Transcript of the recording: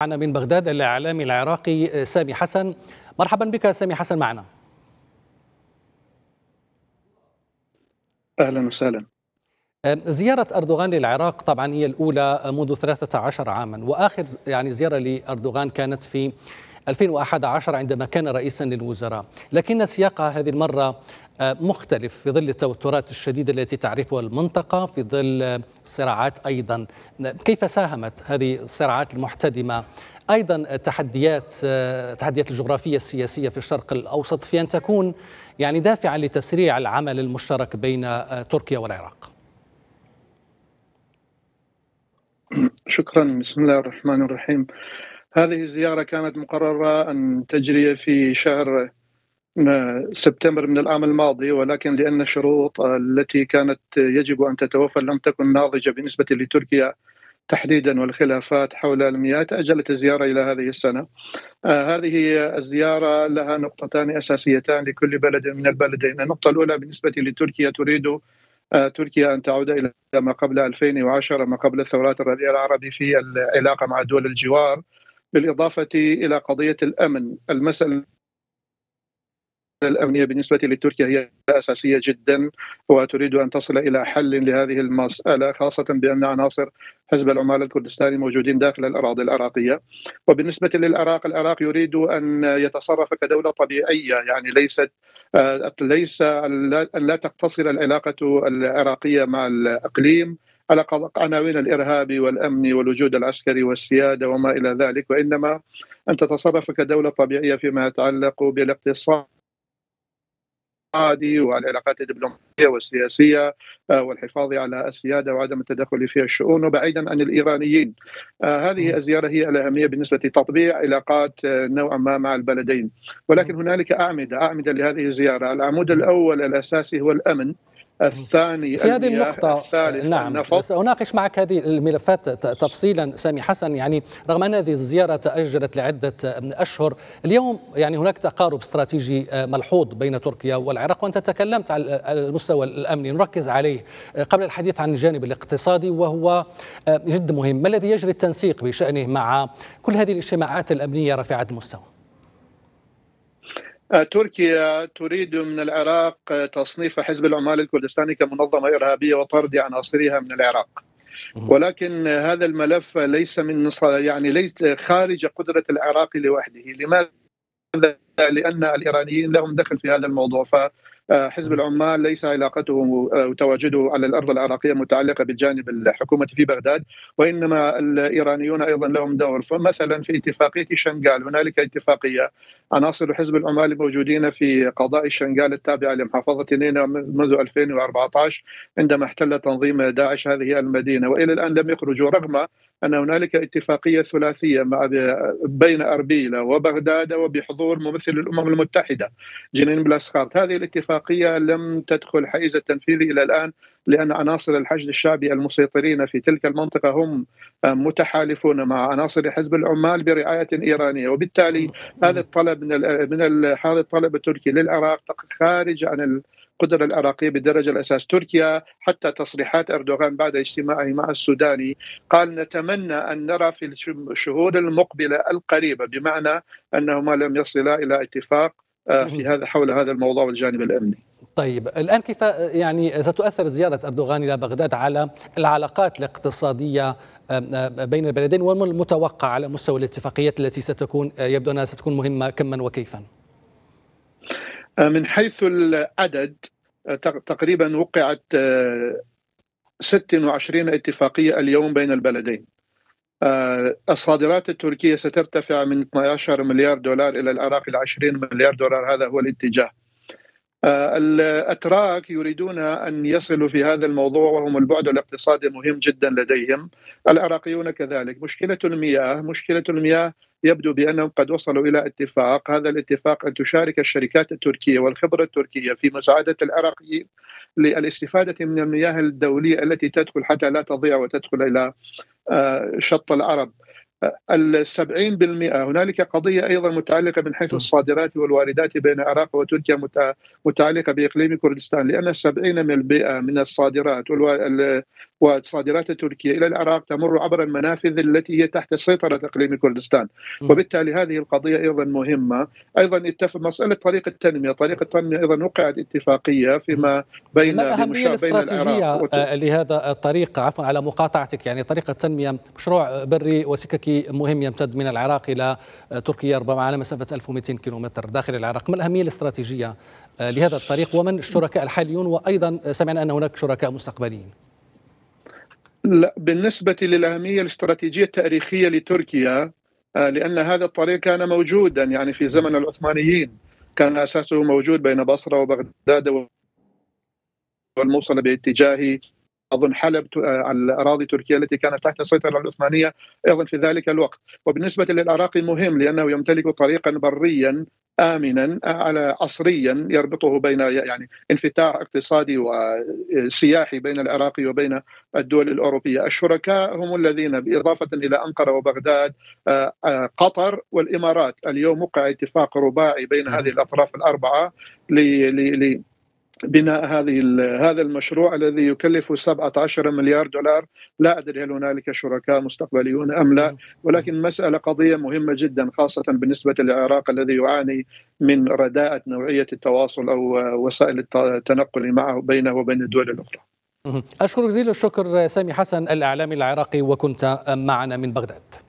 معنا من بغداد الإعلامي العراقي سامي حسن. مرحبا بك سامي حسن معنا. أهلا وسهلا. زيارة أردوغان للعراق طبعا هي الأولى منذ 13 عاما وآخر يعني زيارة لأردوغان كانت في 2011 عندما كان رئيسا للوزراء لكن سياق هذه المرة مختلف في ظل التوترات الشديدة التي تعرفها المنطقة في ظل الصراعات أيضا كيف ساهمت هذه الصراعات المحتدمة أيضا تحديات تحديات الجغرافية السياسية في الشرق الأوسط في أن تكون يعني دافعا لتسريع العمل المشترك بين تركيا والعراق. شكرا بسم الله الرحمن الرحيم. هذه الزياره كانت مقررة أن تجري في شهر سبتمبر من العام الماضي ولكن لأن الشروط التي كانت يجب أن تتوفر لم تكن ناضجة بالنسبة لتركيا تحديدا والخلافات حول المياه تأجلت الزيارة إلى هذه السنة. آه هذه الزيارة لها نقطتان أساسيتان لكل بلد من البلدين. النقطة الأولى بالنسبة لتركيا تريد آه تركيا أن تعود إلى ما قبل 2010 ما قبل الثورات الربيع العربي في العلاقة مع دول الجوار. بالإضافة إلى قضية الأمن. المسألة الأمنية بالنسبة لتركيا هي أساسية جدا وتريد أن تصل إلى حل لهذه المسألة خاصة بأن عناصر حزب العمال الكردستاني موجودين داخل الأراضي العراقية. وبالنسبة للعراق العراق يريد أن يتصرف كدولة طبيعية يعني ليست ليس أن لا تقتصر العلاقة العراقية مع الإقليم على عناوين الإرهاب والأمن والوجود العسكري والسيادة وما إلى ذلك وإنما أن تتصرف كدولة طبيعية فيما يتعلق بالاقتصاد الاقتصادي والعلاقات الدبلوماسية والسياسية والحفاظ على السيادة وعدم التدخل في الشؤون وبعيدا عن الإيرانيين. هذه الزيارة هي الأهمية بالنسبة لتطبيع علاقات نوعا ما مع البلدين. ولكن هنالك أعمدة أعمدة لهذه الزيارة، العمود الأول الأساسي هو الأمن. الثاني في هذه النقطة نعم. النفط. سأناقش معك هذه الملفات تفصيلا سامي حسن. يعني رغم أن هذه الزيارة تأجلت لعدة أشهر اليوم يعني هناك تقارب استراتيجي ملحوظ بين تركيا والعراق وأنت تكلمت على المستوى الأمني. نركز عليه قبل الحديث عن الجانب الاقتصادي وهو جد مهم. ما الذي يجري التنسيق بشأنه مع كل هذه الاجتماعات الأمنية رفيعة المستوى؟ تركيا تريد من العراق تصنيف حزب العمال الكردستاني كمنظمة إرهابية وطرد عناصرها من العراق. ولكن هذا الملف ليس من يعني ليس خارج قدرة العراق لوحده، لماذا؟ لأن الإيرانيين لهم دخل في هذا الموضوع. ف حزب العمال ليس علاقته وتواجده على الأرض العراقية متعلقة بالجانب الحكومة في بغداد وإنما الإيرانيون أيضا لهم دور. فمثلا في اتفاقية شنغال هنالك اتفاقية. عناصر حزب العمال الموجودين في قضاء شنغال التابعة لمحافظة نينا منذ 2014 عندما احتل تنظيم داعش هذه المدينة. وإلى الآن لم يخرجوا رغم أن هنالك اتفاقية ثلاثية مع بين أربيل وبغداد وبحضور ممثل الأمم المتحدة. جنين بلاسخارت هذه الاتفاقية لم تدخل حيز التنفيذ إلى الآن لأن عناصر الحشد الشعبي المسيطرين في تلك المنطقة هم متحالفون مع عناصر حزب العمال برعاية إيرانية. وبالتالي هذا الطلب من هذا الطلب التركي للعراق خارج عن القدرة العراقية بالدرجة الأساس تركيا حتى تصريحات أردوغان بعد اجتماعه مع السوداني قال نتمنى أن نرى في الشهور المقبلة القريبة بمعنى أنه ما لم يصل إلى اتفاق في هذا حول هذا الموضوع والجانب الأمني. طيب الآن كيف يعني ستؤثر زيارة أردوغان إلى بغداد على العلاقات الاقتصادية بين البلدين وما المتوقع على مستوى الاتفاقيات التي ستكون يبدو أنها ستكون مهمة كما وكيفا؟ من حيث العدد تقريبا وقعت 26 اتفاقية اليوم بين البلدين. الصادرات التركية سترتفع من 12 مليار دولار إلى العراق إلى 20 مليار دولار هذا هو الاتجاه. الأتراك يريدون أن يصلوا في هذا الموضوع وهم البعد الاقتصادي مهم جدا لديهم. العراقيون كذلك. مشكلة المياه مشكلة المياه يبدو بأنهم قد وصلوا إلى اتفاق. هذا الاتفاق أن تشارك الشركات التركية والخبرة التركية في مساعدة العراقيين للاستفادة من المياه الدولية التي تدخل حتى لا تضيع وتدخل إلى شط العرب. السبعين بالمئة. هنالك قضية أيضا متعلقة من حيث الصادرات والواردات بين العراق وتركيا متعلقة بإقليم كردستان لأن السبعين بالمئة من الصادرات وصادرات تركيا إلى العراق تمر عبر المنافذ التي هي تحت سيطرة إقليم كردستان. وبالتالي هذه القضية أيضا مهمة. أيضا اتفق مسألة طريق التنمية. طريق التنمية أيضا وقعت اتفاقية فيما بين ما الأهمية الاستراتيجية لهذا الطريق؟ عفوا على مقاطعتك. يعني طريق التنمية مشروع بري وسككي مهم يمتد من العراق إلى تركيا ربما على مسافة 1200 كيلومتر داخل العراق. ما الأهمية الاستراتيجية لهذا الطريق؟ ومن الشركاء الحاليون؟ وأيضا سمعنا أن هناك شركاء مستقبليين. لا بالنسبة للأهمية الاستراتيجية التاريخية لتركيا آه، لأن هذا الطريق كان موجودا يعني في زمن العثمانيين. كان أساسه موجود بين بصرة وبغداد والموصل باتجاه أظن حلب على الأراضي تركيا التي كانت تحت السيطرة العثمانية أيضا في ذلك الوقت. وبالنسبة للعراق مهم لأنه يمتلك طريقا بريا امنا على عصريا يربطه بين يعني انفتاح اقتصادي وسياحي بين العراق وبين الدول الأوروبية، الشركاء هم الذين بإضافة إلى أنقرة وبغداد آه، آه، قطر والإمارات، اليوم وقع اتفاق رباعي بين هذه الأطراف الأربعة بناء هذه هذا المشروع الذي يكلف 17 مليار دولار لا أدري هل هنالك شركاء مستقبليون أم لا ولكن مسألة قضية مهمة جدا خاصة بالنسبة للعراق الذي يعاني من رداءة نوعية التواصل أو وسائل التنقل معه بينه وبين الدول الأخرى. أشكرك جزيل الشكر سامي حسن الإعلامي العراقي وكنت معنا من بغداد.